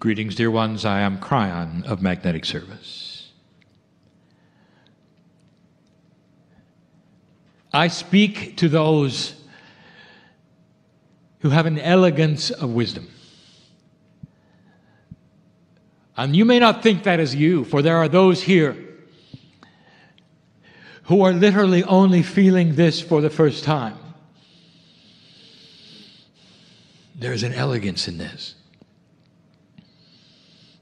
Greetings, dear ones. I am Kryon of Magnetic Service. I speak to those who have an elegance of wisdom. And you may not think that is you, for there are those here who are literally only feeling this for the first time. There's an elegance in this.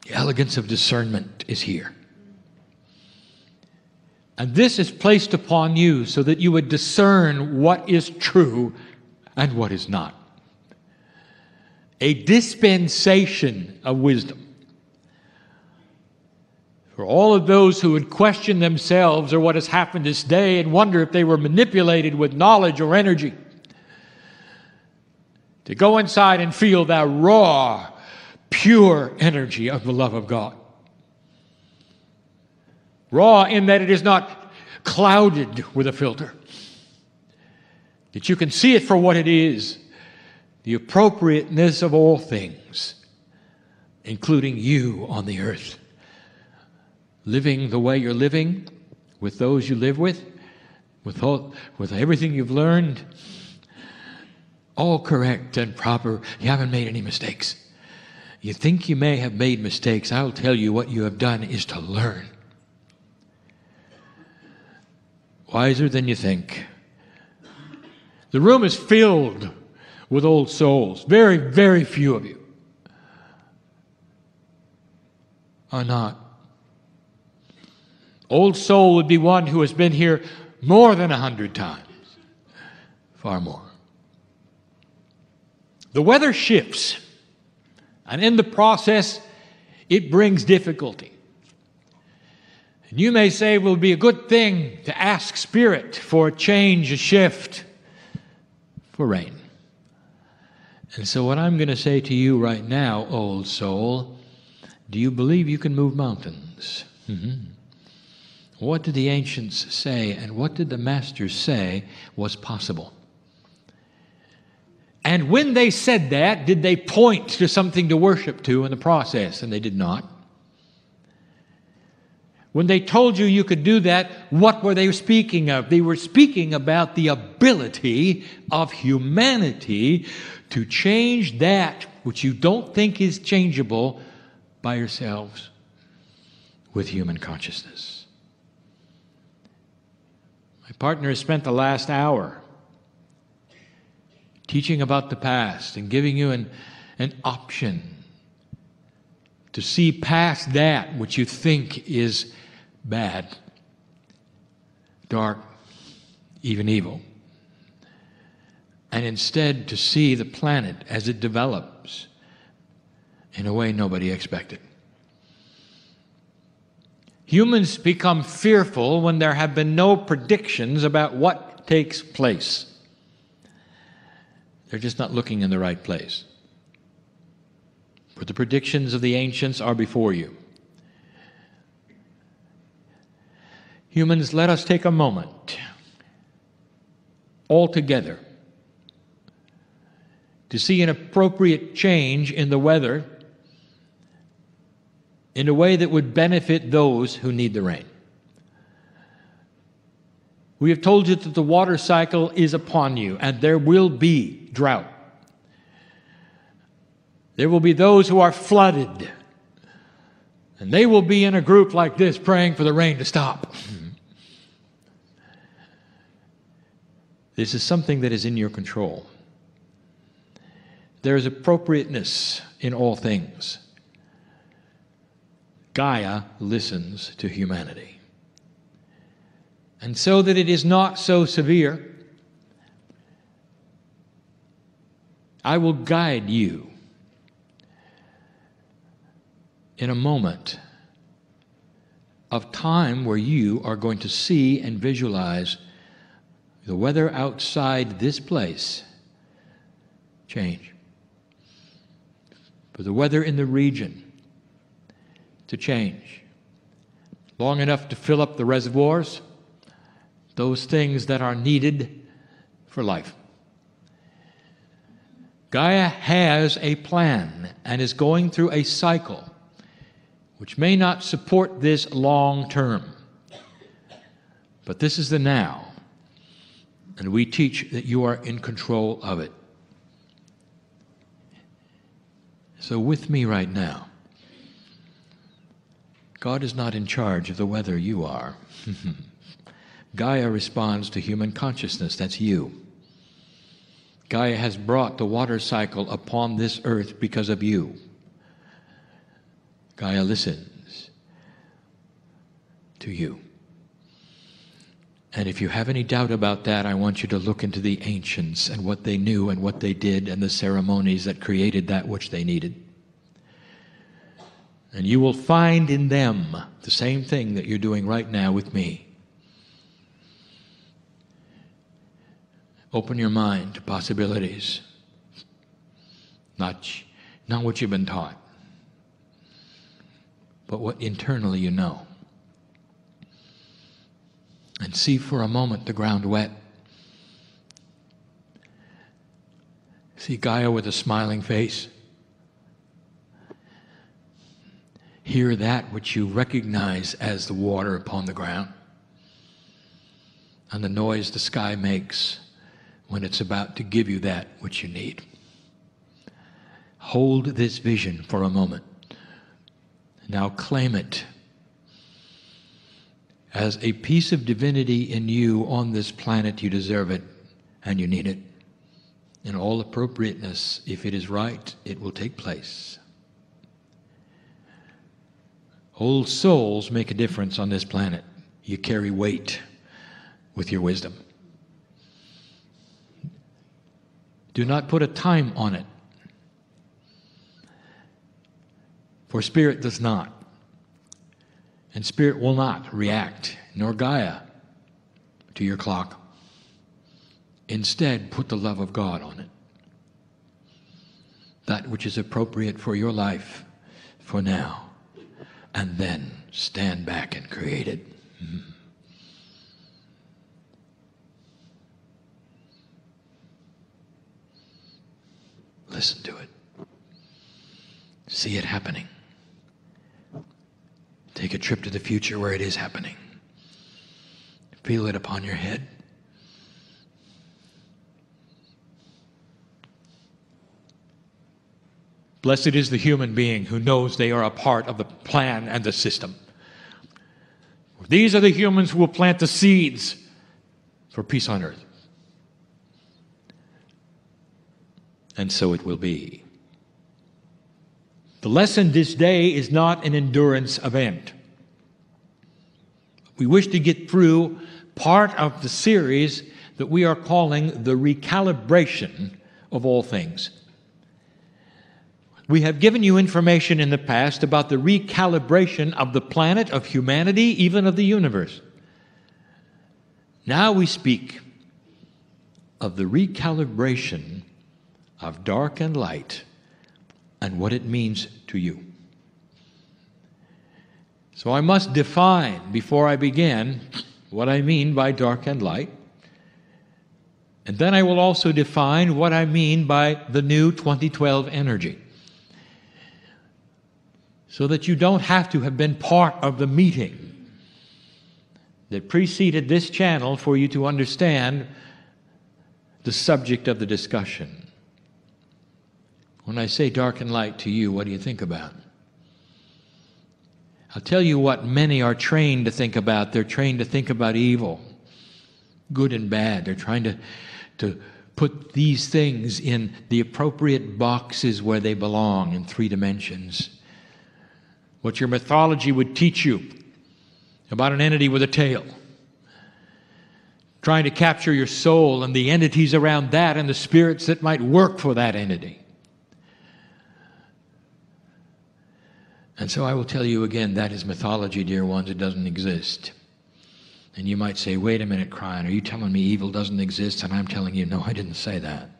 The elegance of discernment is here. And this is placed upon you so that you would discern what is true and what is not. A dispensation of wisdom. For all of those who would question themselves or what has happened this day and wonder if they were manipulated with knowledge or energy, to go inside and feel that raw, pure energy of the love of God. Raw in that it is not clouded with a filter, that you can see it for what it is the appropriateness of all things, including you on the earth. Living the way you're living, with those you live with, with, all, with everything you've learned, all correct and proper. You haven't made any mistakes. You think you may have made mistakes. I'll tell you what you have done is to learn. Wiser than you think. The room is filled with old souls. Very, very few of you are not. Old soul would be one who has been here more than a hundred times, far more. The weather shifts, and in the process, it brings difficulty. And you may say it will be a good thing to ask Spirit for a change, a shift, for rain. And so, what I'm going to say to you right now, old soul, do you believe you can move mountains? Mm-hmm. What did the ancients say, and what did the masters say was possible? And when they said that, did they point to something to worship to in the process? And they did not. When they told you you could do that, what were they speaking of? They were speaking about the ability of humanity to change that which you don't think is changeable by yourselves with human consciousness. My partner has spent the last hour teaching about the past and giving you an, an option to see past that which you think is bad, dark, even evil and instead to see the planet as it develops in a way nobody expected. Humans become fearful when there have been no predictions about what takes place. They're just not looking in the right place. For the predictions of the ancients are before you. Humans, let us take a moment all together to see an appropriate change in the weather in a way that would benefit those who need the rain. We have told you that the water cycle is upon you, and there will be drought. There will be those who are flooded, and they will be in a group like this praying for the rain to stop. This is something that is in your control. There is appropriateness in all things. Gaia listens to humanity. And so that it is not so severe, I will guide you in a moment of time where you are going to see and visualize the weather outside this place change. For the weather in the region to change. Long enough to fill up the reservoirs, those things that are needed for life. Gaia has a plan and is going through a cycle which may not support this long term. But this is the now, and we teach that you are in control of it. So, with me right now, God is not in charge of the weather, you are. Gaia responds to human consciousness, that's you. Gaia has brought the water cycle upon this earth because of you. Gaia listens to you. And if you have any doubt about that, I want you to look into the ancients and what they knew and what they did and the ceremonies that created that which they needed. And you will find in them the same thing that you're doing right now with me. Open your mind to possibilities, not, not what you've been taught, but what internally you know. And see for a moment the ground wet. See Gaia with a smiling face. Hear that which you recognize as the water upon the ground and the noise the sky makes when it's about to give you that which you need. Hold this vision for a moment. Now claim it as a piece of divinity in you on this planet. You deserve it and you need it. In all appropriateness, if it is right, it will take place. Old souls make a difference on this planet. You carry weight with your wisdom. Do not put a time on it. For spirit does not. And spirit will not react, nor Gaia, to your clock. Instead, put the love of God on it. That which is appropriate for your life for now. And then stand back and create it. Mm-hmm. Listen to it. See it happening. Take a trip to the future where it is happening. Feel it upon your head. Blessed is the human being who knows they are a part of the plan and the system. These are the humans who will plant the seeds for peace on earth. And so it will be. The lesson this day is not an endurance event. We wish to get through part of the series that we are calling the recalibration of all things. We have given you information in the past about the recalibration of the planet, of humanity, even of the universe. Now we speak of the recalibration of dark and light and what it means to you. So I must define before I begin what I mean by dark and light. And then I will also define what I mean by the new 2012 energy. So that you don't have to have been part of the meeting that preceded this channel for you to understand the subject of the discussion. When I say dark and light to you, what do you think about? I'll tell you what many are trained to think about. They're trained to think about evil, good and bad. They're trying to, to put these things in the appropriate boxes where they belong in three dimensions. What your mythology would teach you about an entity with a tail, trying to capture your soul and the entities around that and the spirits that might work for that entity. And so I will tell you again that is mythology, dear ones. It doesn't exist. And you might say, wait a minute, Kryon, are you telling me evil doesn't exist? And I'm telling you, no, I didn't say that.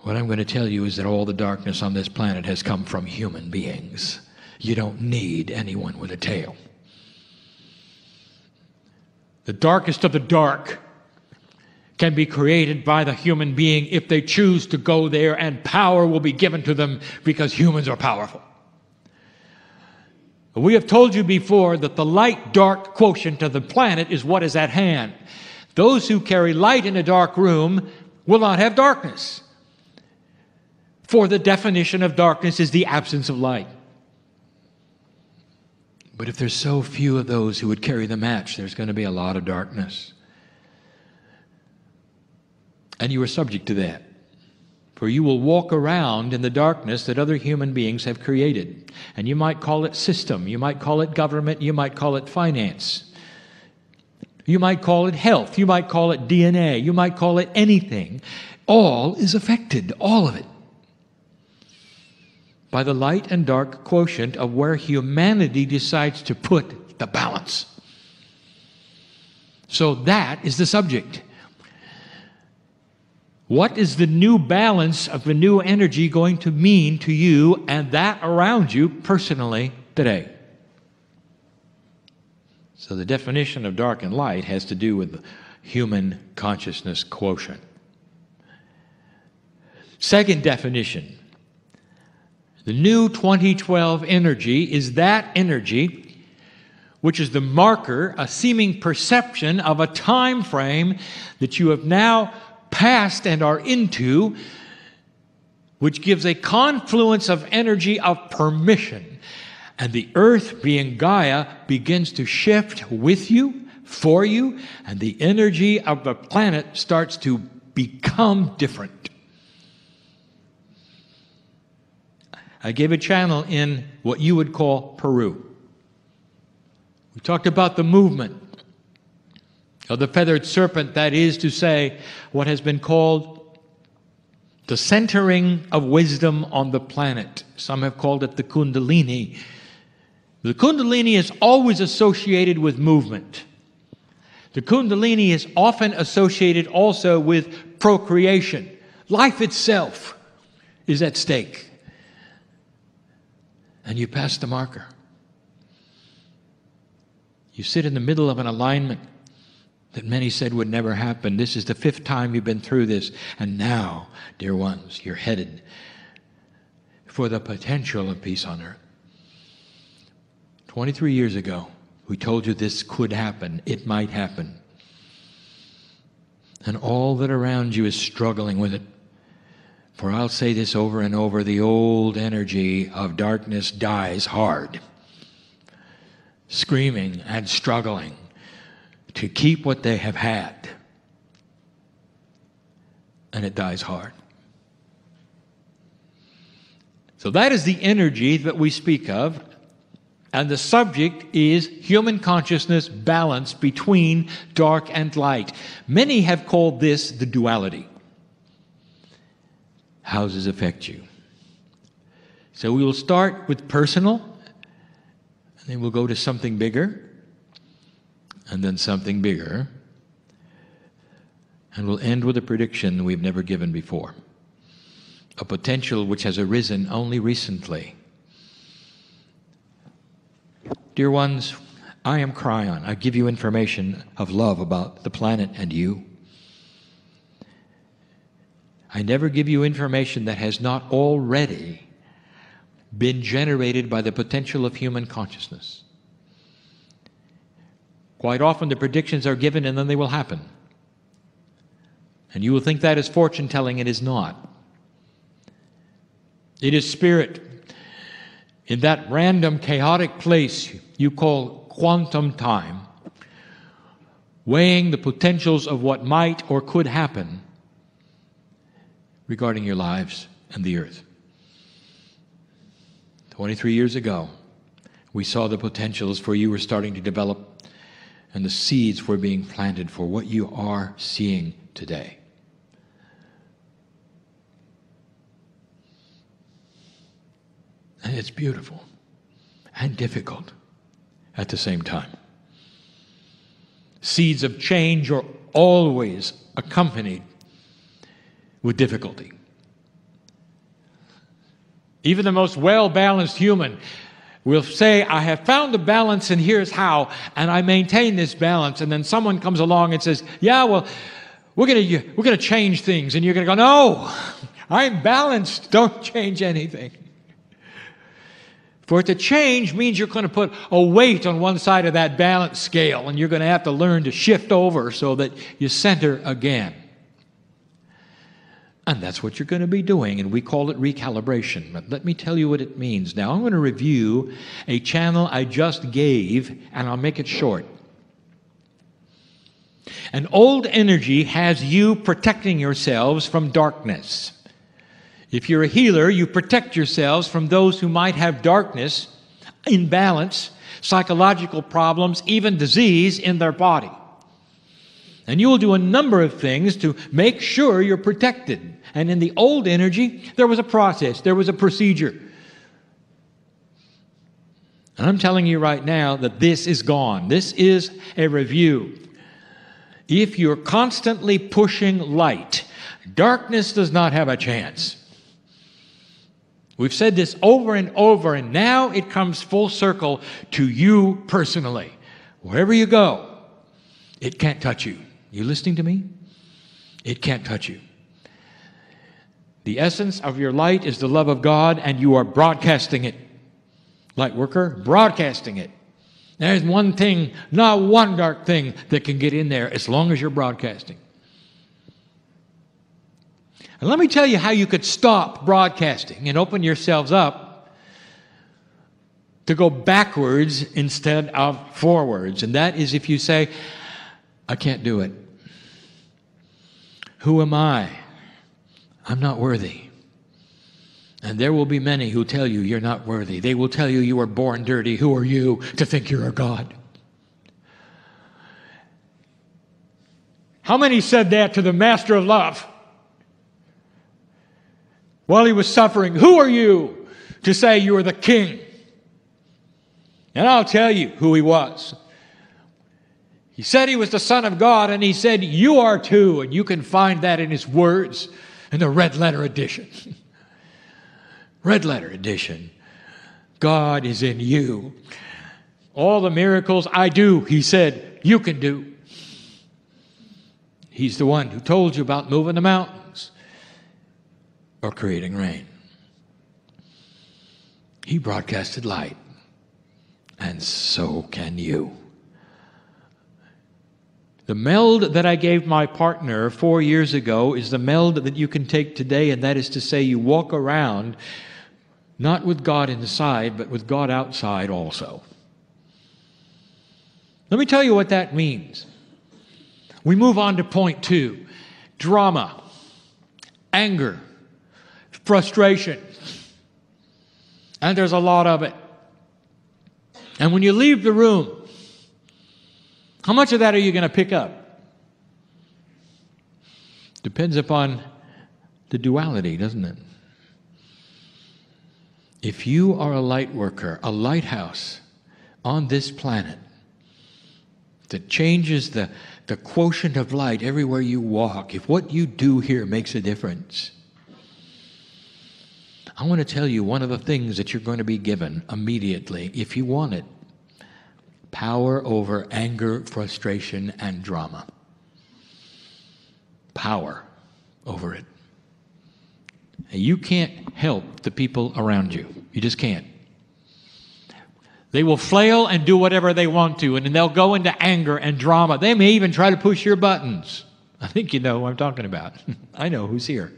What I'm going to tell you is that all the darkness on this planet has come from human beings. You don't need anyone with a tail. The darkest of the dark can be created by the human being if they choose to go there, and power will be given to them because humans are powerful. We have told you before that the light dark quotient of the planet is what is at hand. Those who carry light in a dark room will not have darkness. For the definition of darkness is the absence of light. But if there's so few of those who would carry the match, there's going to be a lot of darkness. And you are subject to that. For you will walk around in the darkness that other human beings have created. And you might call it system, you might call it government, you might call it finance. You might call it health, you might call it DNA, you might call it anything. All is affected, all of it, by the light and dark quotient of where humanity decides to put the balance. So that is the subject. What is the new balance of the new energy going to mean to you and that around you personally today? So, the definition of dark and light has to do with the human consciousness quotient. Second definition the new 2012 energy is that energy which is the marker, a seeming perception of a time frame that you have now past and are into, which gives a confluence of energy of permission. And the earth, being Gaia, begins to shift with you, for you, and the energy of the planet starts to become different. I gave a channel in what you would call Peru. We talked about the movement the feathered serpent, that is to say, what has been called the centering of wisdom on the planet. Some have called it the Kundalini. The Kundalini is always associated with movement. The Kundalini is often associated also with procreation. Life itself is at stake. And you pass the marker. You sit in the middle of an alignment that many said would never happen. This is the fifth time you've been through this. And now, dear ones, you're headed for the potential of peace on earth. 23 years ago, we told you this could happen, it might happen. And all that around you is struggling with it. For I'll say this over and over the old energy of darkness dies hard, screaming and struggling to keep what they have had. And it dies hard. So that is the energy that we speak of. And the subject is human consciousness balance between dark and light. Many have called this the duality. How does this affect you? So we will start with personal, and then we'll go to something bigger, and then something bigger. And we'll end with a prediction we've never given before a potential which has arisen only recently. Dear ones, I am Kryon. I give you information of love about the planet and you. I never give you information that has not already been generated by the potential of human consciousness. Quite often the predictions are given and then they will happen. And you will think that is fortune telling, it is not. It is spirit in that random, chaotic place you call quantum time, weighing the potentials of what might or could happen regarding your lives and the earth. 23 years ago, we saw the potentials for you were starting to develop and the seeds were being planted for what you are seeing today. And it's beautiful and difficult at the same time. Seeds of change are always accompanied with difficulty. Even the most well balanced human will say, I have found the balance and here's how, and I maintain this balance. And then someone comes along and says, Yeah, well, we're going to we're going to change things. And you're going to go no i'm balanced. Don't change anything. For it to change means you're going to put a weight on one side of that balance scale and you're going to have to learn to shift over so that you center again and that's what you're going to be doing, and we call it recalibration. But let me tell you what it means. Now, I'm going to review a channel I just gave, and I'll make it short. An old energy has you protecting yourselves from darkness. If you're a healer, you protect yourselves from those who might have darkness, imbalance, psychological problems, even disease in their body. And you will do a number of things to make sure you're protected. And in the old energy, there was a process, there was a procedure. And I'm telling you right now that this is gone. This is a review. If you're constantly pushing light, darkness does not have a chance. We've said this over and over, and now it comes full circle to you personally. Wherever you go, it can't touch you. You listening to me? It can't touch you. The essence of your light is the love of God, and you are broadcasting it. Light worker, broadcasting it. There's one thing, not one dark thing that can get in there as long as you're broadcasting. And let me tell you how you could stop broadcasting and open yourselves up to go backwards instead of forwards. And that is if you say, I can't do it. Who am I? I'm not worthy. And there will be many who tell you you're not worthy. They will tell you you were born dirty. Who are you to think you're a God? How many said that to the master of love while he was suffering? Who are you to say you are the king? And I'll tell you who he was. He said he was the Son of God, and he said, You are too. And you can find that in his words in the red letter edition. red letter edition. God is in you. All the miracles I do, he said, you can do. He's the one who told you about moving the mountains or creating rain. He broadcasted light, and so can you. The meld that I gave my partner four years ago is the meld that you can take today, and that is to say, you walk around not with God inside, but with God outside also. Let me tell you what that means. We move on to point two drama, anger, frustration. And there's a lot of it. And when you leave the room, how much of that are you going to pick up? Depends upon the duality, doesn't it? If you are a light worker, a lighthouse on this planet that changes the, the quotient of light everywhere you walk, if what you do here makes a difference, I want to tell you one of the things that you're going to be given immediately, if you want it power over anger, frustration, and drama. Power over it. And you can't help the people around you. You just can't. They will flail and do whatever they want to, and then they'll go into anger and drama. They may even try to push your buttons. I think you know who I'm talking about. I know who's here.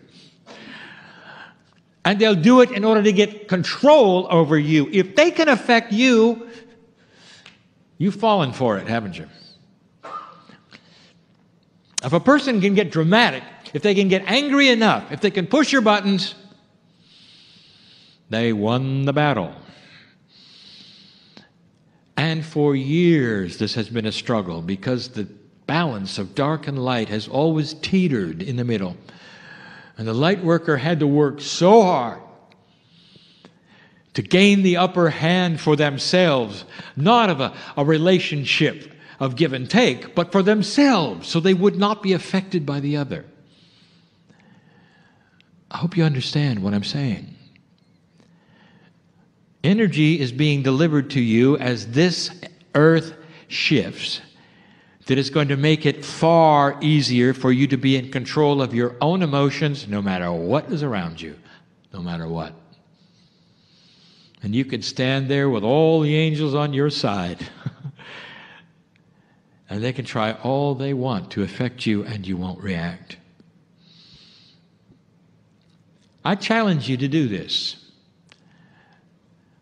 And they'll do it in order to get control over you. If they can affect you, You've fallen for it, haven't you? If a person can get dramatic, if they can get angry enough, if they can push your buttons, they won the battle. And for years, this has been a struggle because the balance of dark and light has always teetered in the middle. And the light worker had to work so hard to gain the upper hand for themselves, not of a, a relationship of give and take, but for themselves, so they would not be affected by the other. I hope you understand what I'm saying. Energy is being delivered to you as this earth shifts that is going to make it far easier for you to be in control of your own emotions no matter what is around you, no matter what. And you can stand there with all the angels on your side. and they can try all they want to affect you, and you won't react. I challenge you to do this.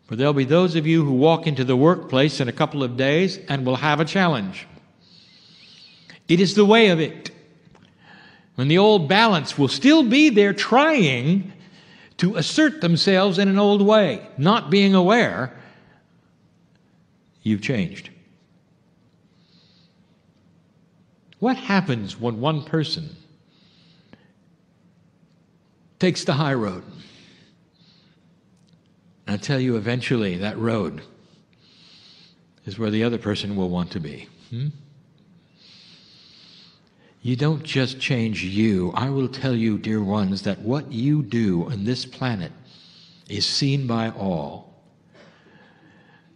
For there'll be those of you who walk into the workplace in a couple of days and will have a challenge. It is the way of it. When the old balance will still be there trying to assert themselves in an old way, not being aware you've changed. What happens when one person takes the high road? I tell you, eventually, that road is where the other person will want to be. Hmm? You don't just change you. I will tell you, dear ones, that what you do on this planet is seen by all.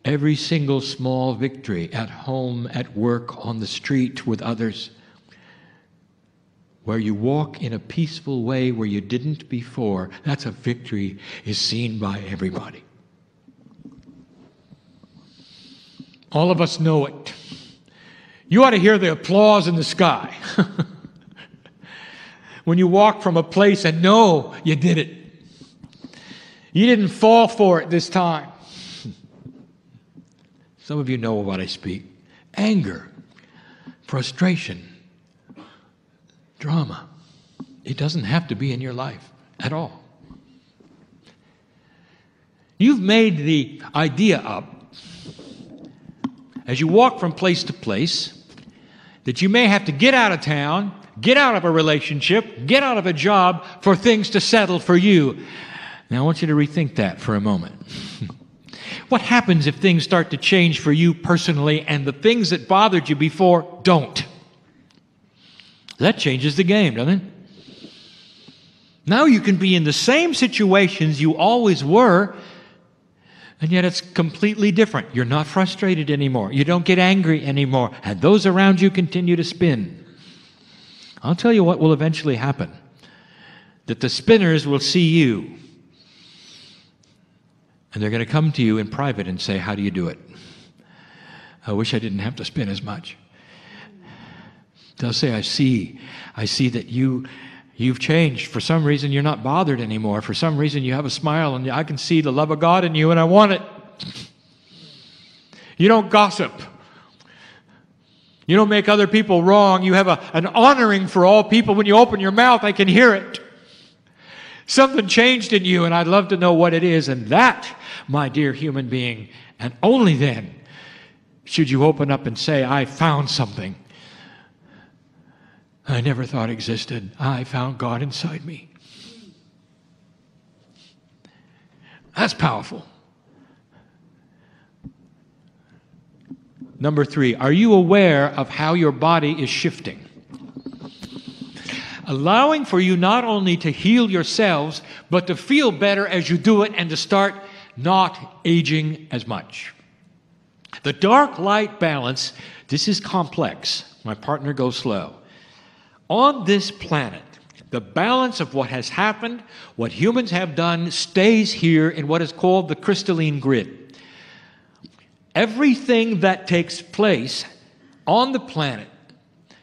Every single small victory at home, at work, on the street with others, where you walk in a peaceful way where you didn't before, that's a victory, is seen by everybody. All of us know it. You ought to hear the applause in the sky when you walk from a place and know you did it. You didn't fall for it this time. Some of you know what I speak anger, frustration, drama. It doesn't have to be in your life at all. You've made the idea up as you walk from place to place that you may have to get out of town, get out of a relationship, get out of a job for things to settle for you. Now, I want you to rethink that for a moment. what happens if things start to change for you personally and the things that bothered you before don't? That changes the game, doesn't it? Now you can be in the same situations you always were, and yet it's completely different. You're not frustrated anymore. You don't get angry anymore. And those around you continue to spin. I'll tell you what will eventually happen that the spinners will see you. And they're going to come to you in private and say, How do you do it? I wish I didn't have to spin as much. They'll say, I see. I see that you You've changed. For some reason, you're not bothered anymore. For some reason, you have a smile, and I can see the love of God in you, and I want it. You don't gossip. You don't make other people wrong. You have a, an honoring for all people. When you open your mouth, I can hear it. Something changed in you, and I'd love to know what it is. And that, my dear human being, and only then should you open up and say, I found something I never thought existed. I found God inside me. That's powerful. Number three, are you aware of how your body is shifting? Allowing for you not only to heal yourselves, but to feel better as you do it and to start not aging as much. The dark light balance, this is complex. My partner goes slow on this planet, the balance of what has happened, what humans have done, stays here in what is called the crystalline grid. Everything that takes place on the planet,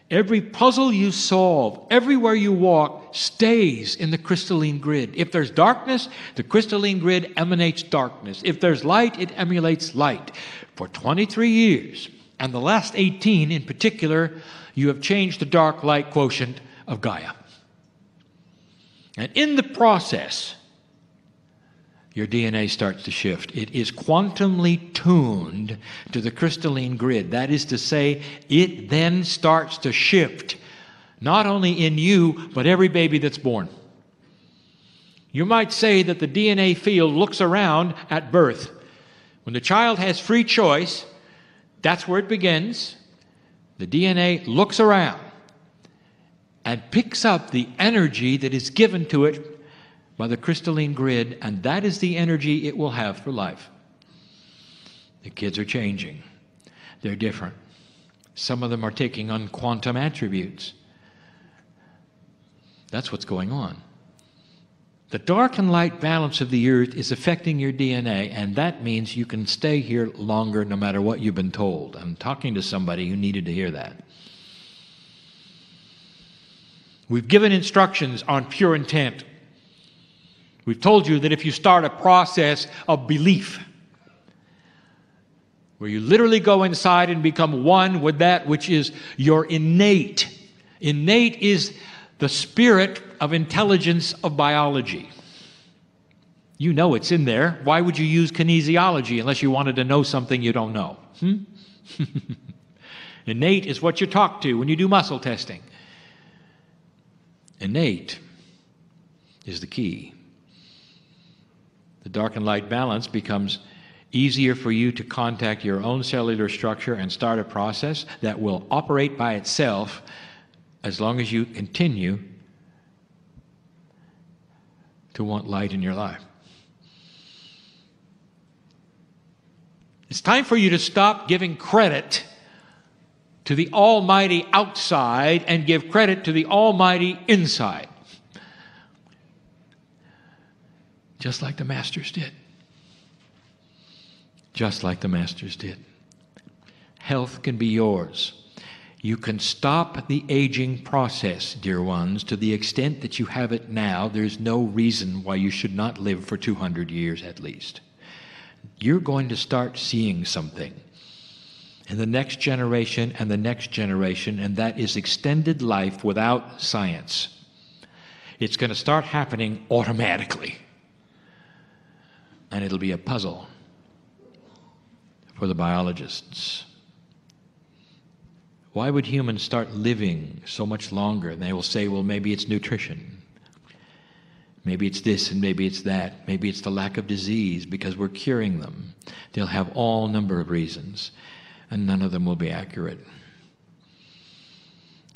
every puzzle you solve, everywhere you walk, stays in the crystalline grid. If there's darkness, the crystalline grid emanates darkness. If there's light, it emulates light. For 23 years, and the last 18 in particular, you have changed the dark light quotient of Gaia. And in the process, your DNA starts to shift. It is quantumly tuned to the crystalline grid. That is to say, it then starts to shift, not only in you, but every baby that's born. You might say that the DNA field looks around at birth. When the child has free choice, that's where it begins. The DNA looks around and picks up the energy that is given to it by the crystalline grid, and that is the energy it will have for life. The kids are changing, they're different. Some of them are taking on quantum attributes. That's what's going on. The dark and light balance of the earth is affecting your DNA, and that means you can stay here longer no matter what you've been told. I'm talking to somebody who needed to hear that. We've given instructions on pure intent. We've told you that if you start a process of belief, where you literally go inside and become one with that which is your innate, innate is the spirit of intelligence of biology. You know it's in there. Why would you use kinesiology unless you wanted to know something you don't know? Hmm? Innate is what you talk to when you do muscle testing. Innate is the key. The dark and light balance becomes easier for you to contact your own cellular structure and start a process that will operate by itself as long as you continue to want light in your life. It's time for you to stop giving credit to the Almighty outside and give credit to the Almighty inside. Just like the Masters did. Just like the Masters did. Health can be yours. You can stop the aging process, dear ones, to the extent that you have it now. There's no reason why you should not live for 200 years at least. You're going to start seeing something in the next generation and the next generation, and that is extended life without science. It's going to start happening automatically. And it'll be a puzzle for the biologists. Why would humans start living so much longer? And they will say, well, maybe it's nutrition. Maybe it's this and maybe it's that. Maybe it's the lack of disease because we're curing them. They'll have all number of reasons and none of them will be accurate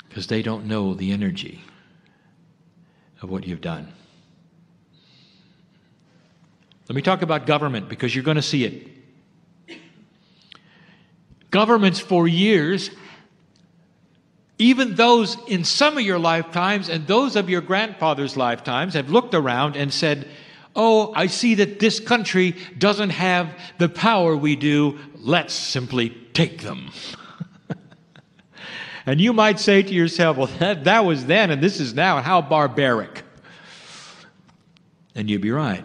because they don't know the energy of what you've done. Let me talk about government because you're going to see it. Governments for years, even those in some of your lifetimes and those of your grandfather's lifetimes, have looked around and said, Oh, I see that this country doesn't have the power we do. Let's simply take them. and you might say to yourself, well, that, that was then and this is now. How barbaric. And you'd be right.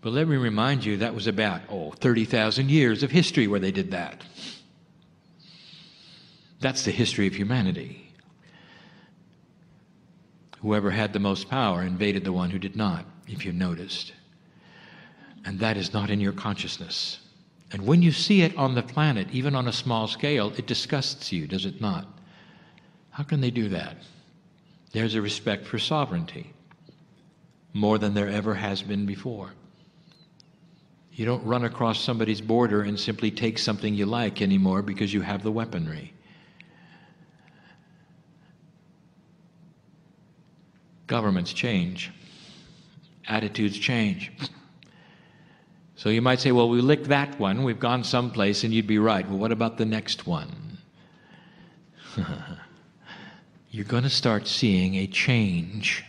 But let me remind you, that was about, oh, 30,000 years of history where they did that. That's the history of humanity. Whoever had the most power invaded the one who did not, if you noticed. And that is not in your consciousness. And when you see it on the planet, even on a small scale, it disgusts you, does it not? How can they do that? There's a respect for sovereignty, more than there ever has been before. You don't run across somebody's border and simply take something you like anymore because you have the weaponry. Governments change, attitudes change. So you might say, well, we licked that one, we've gone someplace, and you'd be right. Well, what about the next one? You're going to start seeing a change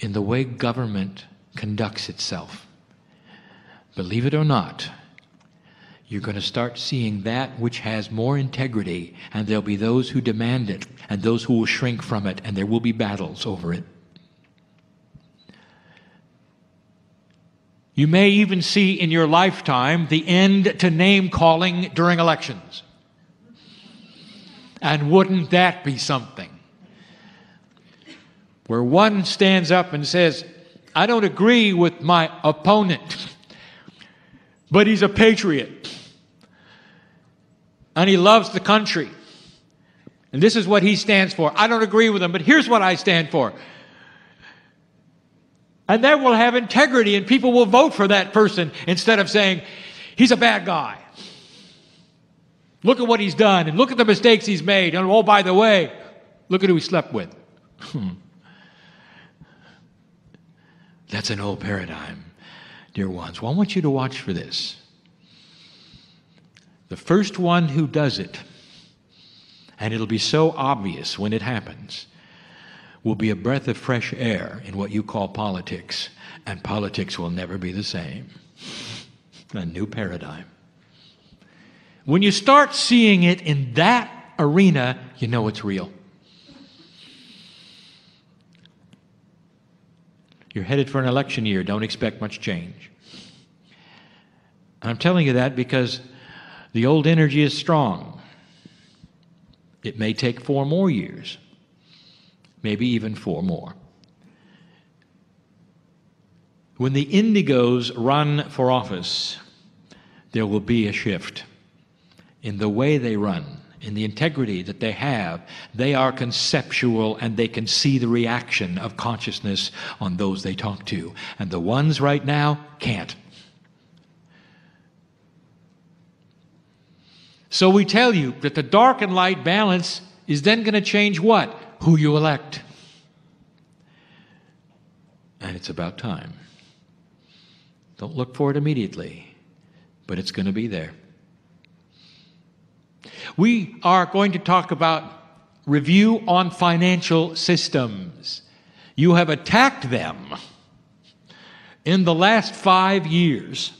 in the way government conducts itself. Believe it or not, you're going to start seeing that which has more integrity, and there'll be those who demand it, and those who will shrink from it, and there will be battles over it. You may even see in your lifetime the end to name calling during elections. And wouldn't that be something? Where one stands up and says, I don't agree with my opponent, but he's a patriot. And he loves the country. And this is what he stands for. I don't agree with him, but here's what I stand for. And that will have integrity, and people will vote for that person instead of saying, he's a bad guy. Look at what he's done, and look at the mistakes he's made. And oh, by the way, look at who he slept with. That's an old paradigm, dear ones. Well, I want you to watch for this. The first one who does it, and it'll be so obvious when it happens, will be a breath of fresh air in what you call politics, and politics will never be the same. A new paradigm. When you start seeing it in that arena, you know it's real. You're headed for an election year. Don't expect much change. I'm telling you that because the old energy is strong. It may take four more years, maybe even four more. When the indigos run for office, there will be a shift in the way they run, in the integrity that they have. They are conceptual and they can see the reaction of consciousness on those they talk to. And the ones right now can't. So we tell you that the dark and light balance is then going to change what? Who you elect. And it's about time. Don't look for it immediately, but it's going to be there. We are going to talk about review on financial systems. You have attacked them in the last five years.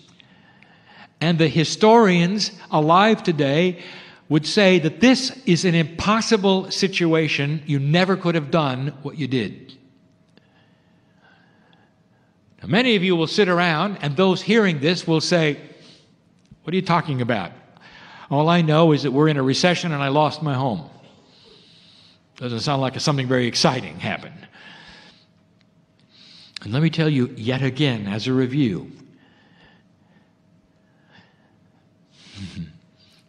And the historians alive today would say that this is an impossible situation. You never could have done what you did. Now, many of you will sit around, and those hearing this will say, What are you talking about? All I know is that we're in a recession and I lost my home. Doesn't sound like something very exciting happened. And let me tell you yet again, as a review,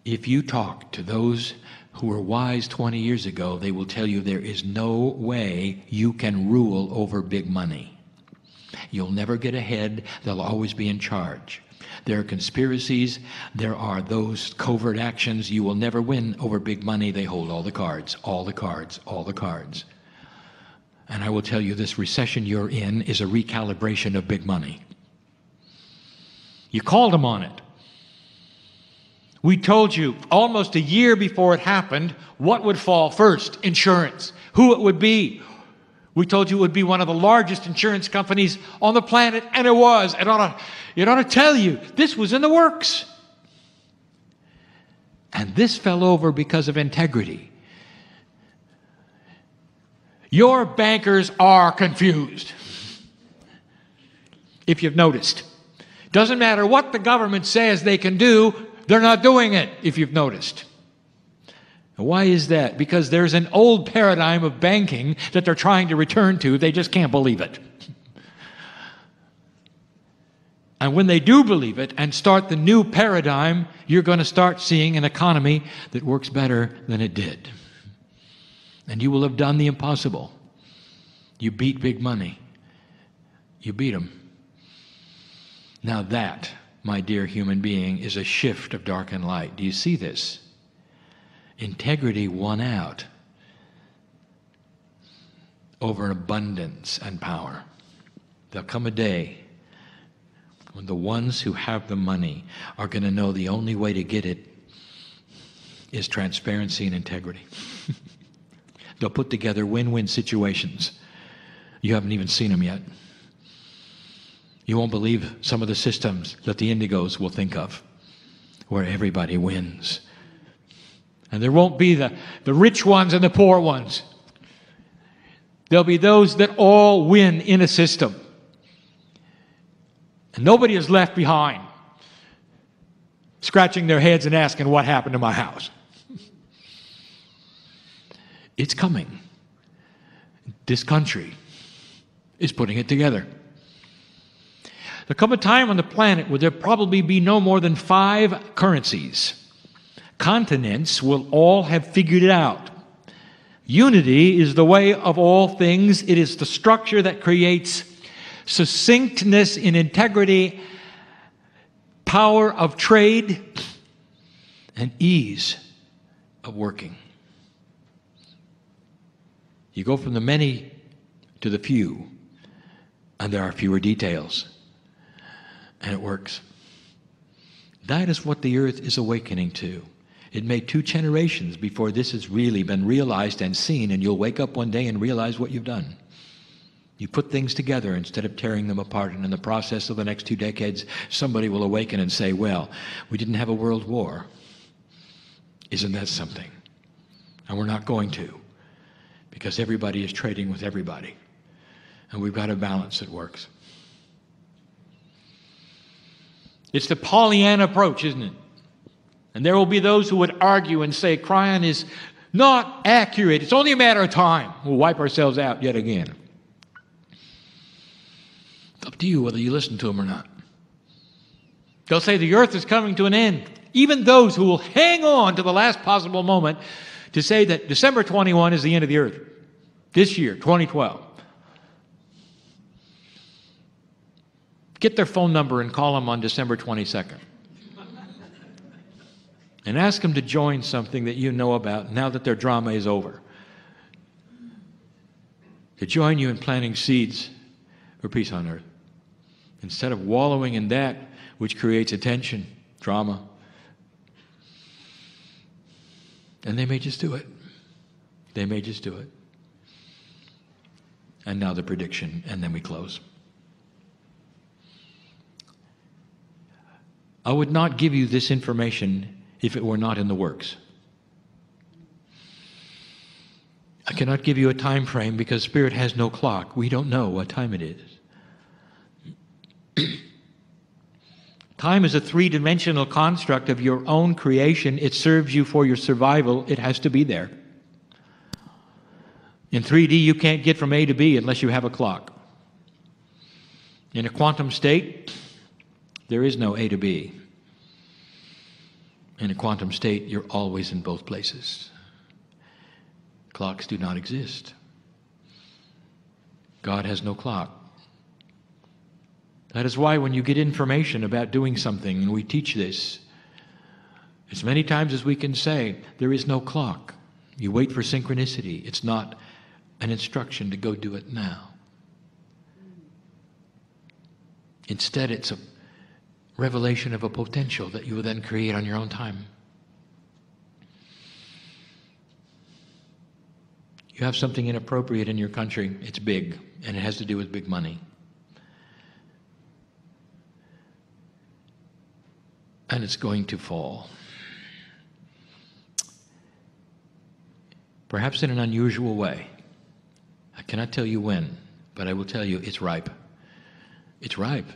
if you talk to those who were wise 20 years ago, they will tell you there is no way you can rule over big money. You'll never get ahead, they'll always be in charge. There are conspiracies, there are those covert actions. You will never win over big money. They hold all the cards, all the cards, all the cards. And I will tell you this recession you're in is a recalibration of big money. You called them on it. We told you almost a year before it happened what would fall first insurance, who it would be. We told you it would be one of the largest insurance companies on the planet, and it was. It ought to, it ought to tell you this was in the works. And this fell over because of integrity. Your bankers are confused. If you've noticed. Doesn't matter what the government says they can do, they're not doing it, if you've noticed. Why is that? Because there's an old paradigm of banking that they're trying to return to. They just can't believe it. And when they do believe it and start the new paradigm, you're going to start seeing an economy that works better than it did. And you will have done the impossible. You beat big money. You beat them. Now, that my dear human being, is a shift of dark and light. Do you see this? Integrity won out over abundance and power. There'll come a day when the ones who have the money are going to know the only way to get it is transparency and integrity. They'll put together win win situations. You haven't even seen them yet. You won't believe some of the systems that the indigos will think of, where everybody wins. And there won't be the, the rich ones and the poor ones. There'll be those that all win in a system. And nobody is left behind, scratching their heads and asking, What happened to my house? It's coming. This country is putting it together. There'll come a time on the planet where there'll probably be no more than five currencies. Continents will all have figured it out. Unity is the way of all things, it is the structure that creates succinctness in integrity, power of trade, and ease of working. You go from the many to the few, and there are fewer details and it works. That is what the earth is awakening to. It may two generations before this has really been realized and seen, and you'll wake up one day and realize what you've done. You put things together instead of tearing them apart, and in the process of the next two decades, somebody will awaken and say, Well, we didn't have a world war. Isn't that something? And we're not going to, because everybody is trading with everybody. And we've got a balance that works. It's the Pollyanna approach, isn't it? And there will be those who would argue and say Kryon is not accurate. It's only a matter of time. We'll wipe ourselves out yet again. It's up to you whether you listen to them or not. They'll say the earth is coming to an end. Even those who will hang on to the last possible moment to say that December 21 is the end of the earth. This year, 2012. Get their phone number and call them on December 22nd. And ask them to join something that you know about now that their drama is over. To join you in planting seeds for peace on earth. Instead of wallowing in that which creates attention, drama. And they may just do it. They may just do it. And now the prediction, and then we close. I would not give you this information if it were not in the works. I cannot give you a time frame because spirit has no clock. We don't know what time it is. time is a three-dimensional construct of your own creation. It serves you for your survival. It has to be there. In 3D, you can't get from A to B unless you have a clock. In a quantum state, there is no A to B. In a quantum state, you're always in both places. Clocks do not exist. God has no clock. That is why when you get information about doing something, and we teach this, as many times as we can say, there is no clock. You wait for synchronicity. It's not an instruction to go do it now. Instead, it's a revelation of a potential that you will then create on your own time. You have something inappropriate in your country, it's big, and it has to do with big money. And it's going to fall. Perhaps in an unusual way. I cannot tell you when, but I will tell you it's ripe. It's ripe.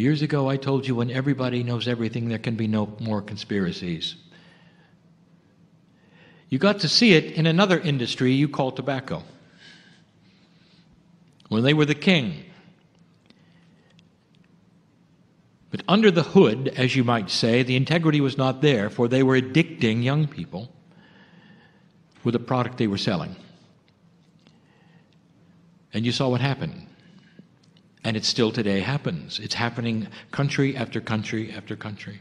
Years ago, I told you when everybody knows everything, there can be no more conspiracies. You got to see it in another industry you call tobacco. When they were the king. But under the hood, as you might say, the integrity was not there, for they were addicting young people with the product they were selling. And you saw what happened. And it still today happens. It's happening country after country after country.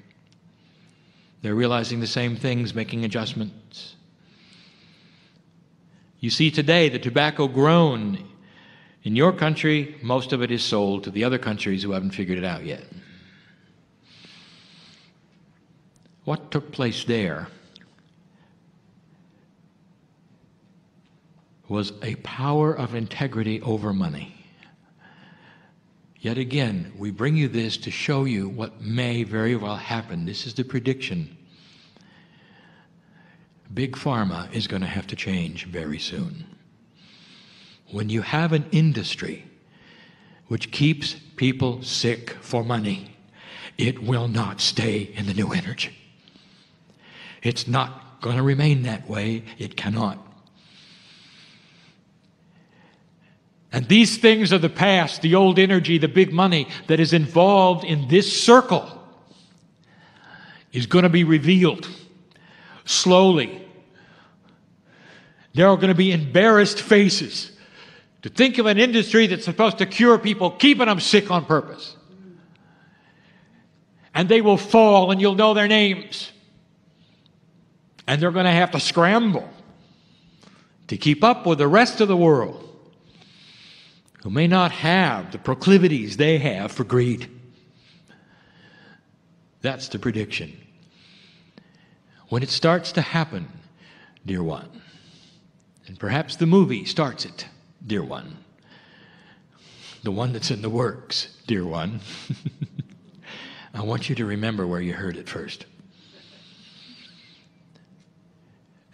They're realizing the same things, making adjustments. You see today the tobacco grown in your country, most of it is sold to the other countries who haven't figured it out yet. What took place there was a power of integrity over money. Yet again, we bring you this to show you what may very well happen. This is the prediction. Big Pharma is going to have to change very soon. When you have an industry which keeps people sick for money, it will not stay in the new energy. It's not going to remain that way. It cannot. And these things of the past, the old energy, the big money that is involved in this circle, is going to be revealed slowly. There are going to be embarrassed faces to think of an industry that's supposed to cure people, keeping them sick on purpose. And they will fall, and you'll know their names. And they're going to have to scramble to keep up with the rest of the world who may not have the proclivities they have for greed. That's the prediction. When it starts to happen, dear one, and perhaps the movie starts it, dear one, the one that's in the works, dear one, I want you to remember where you heard it first.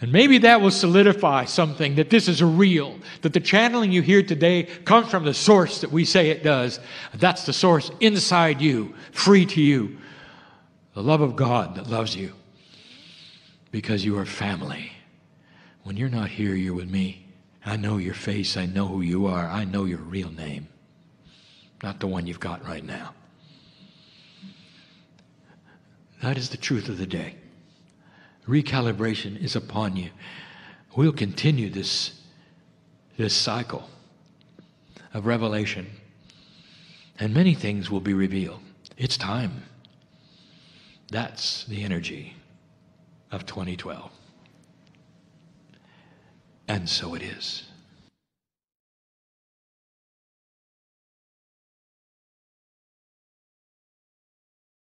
And maybe that will solidify something that this is real, that the channeling you hear today comes from the source that we say it does. That's the source inside you, free to you. The love of God that loves you because you are family. When you're not here, you're with me. I know your face. I know who you are. I know your real name, not the one you've got right now. That is the truth of the day recalibration is upon you. We'll continue this, this cycle of revelation, and many things will be revealed. It's time. That's the energy of 2012. And so it is.